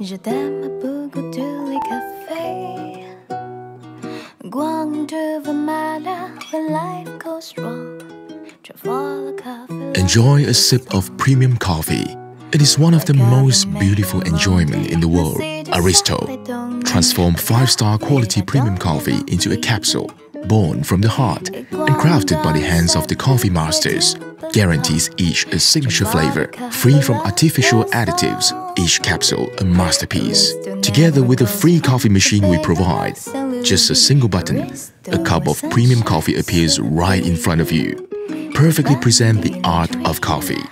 Je t'aime beaucoup tous les cafés. Guangzhou, Mala, when life goes wrong. Trafalgar Coffee. Enjoy a sip of premium coffee. It is one of the most beautiful enjoyment in the world. Arissto. Transform five-star quality premium coffee into a capsule, born from the heart and crafted by the hands of the coffee masters guarantees each a signature flavor, free from artificial additives, each capsule a masterpiece. Together with the free coffee machine we provide, just a single button, a cup of premium coffee appears right in front of you. Perfectly present the art of coffee.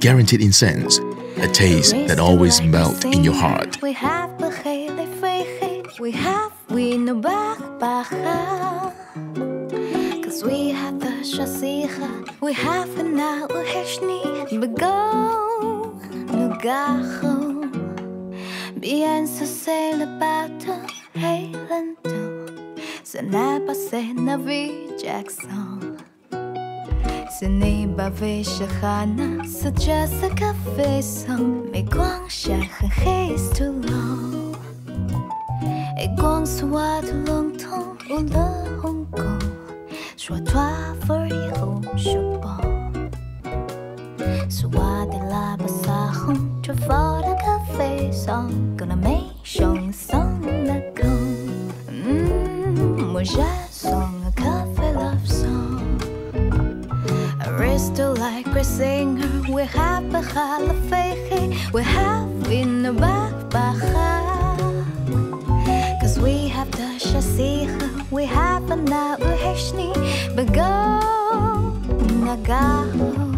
Guaranteed in sense, a taste that always melts in your heart. We have we have we no We have the shasicha, we have na uheshni, bego, nugacho. Bien se se le bato, hey lento, se n'a pas se na vi Jackson. Ce n'est pas fait shachana, c'est just a café son, mais 光下很黑 is too long. Et 光是我的笼统，无了红宫。说 toi for you je Soit de la basse je vois le café sans qu'on a mes chants sans le con Moi j'ai son café love song Aristo like a singer we have a halafeche we have in the back Cause We have a now uheshni bego nagaho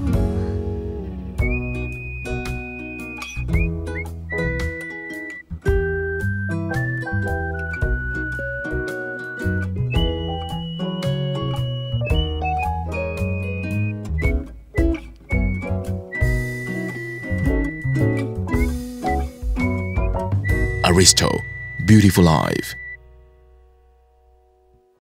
Arissto, Beautiful Life.